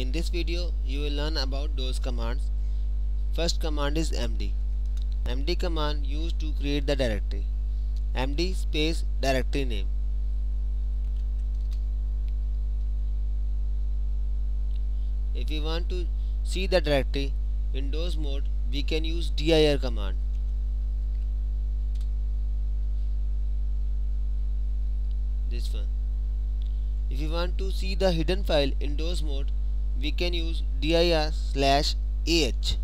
In this video you will learn about DOS commands. First command is md. md command used to create the directory. md space directory name. If we want to see the directory in DOS mode we can use dir command. This one. If you want to see the hidden file in DOS mode we can use dir slash ah.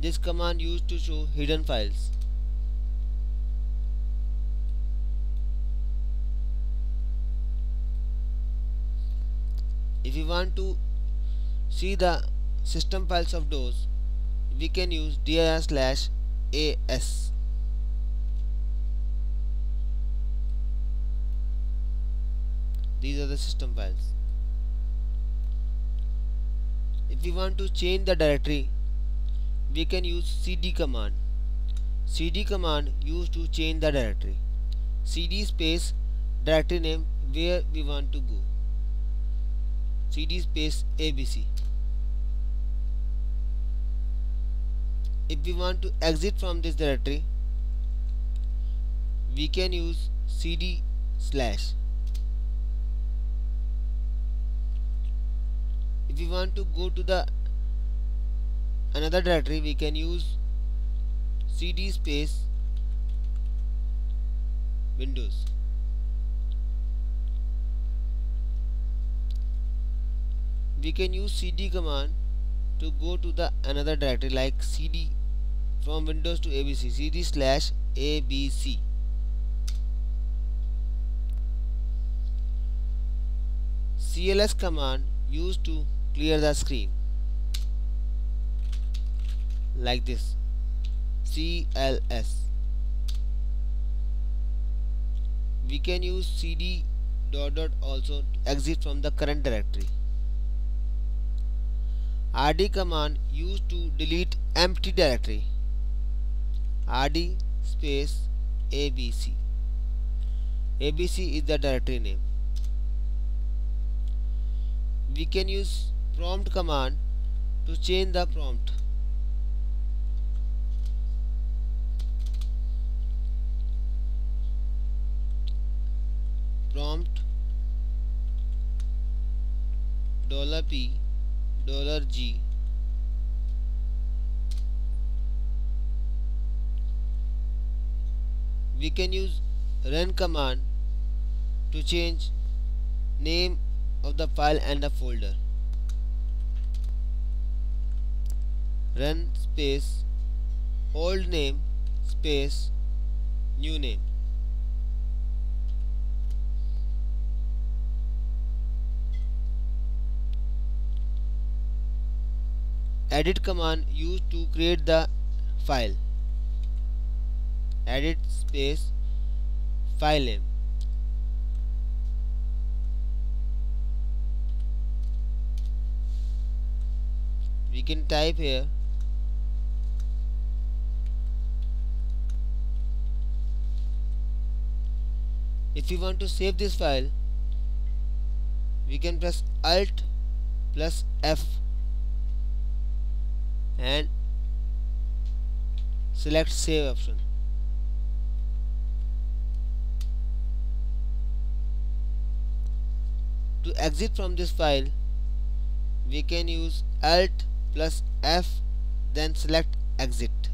This command used to show hidden files. If we want to see the system files of DOS we can use dir slash as. These are the system files. If we want to change the directory we can use cd command. cd command used to change the directory. cd space directory name where we want to go. cd space abc. If we want to exit from this directory we can use cd slash we want to go to the another directory we can use cd space windows. We can use cd command to go to the another directory like cd from windows to abc cd slash abc cls command used to clear the screen. Like this. Cls we can use cd dot dot also to exit from the current directory. Rd command used to delete empty directory. Rd space abc abc is the directory name. We can use prompt command to change the prompt. Prompt dollar $p dollar $g. We can use ren command to change name of the file and the folder ren space old name space new name. Edit command used to create the file. Edit space file name. We can type here if we want to save this file we can press alt plus F and select save option. To exit from this file we can use alt plus F then select exit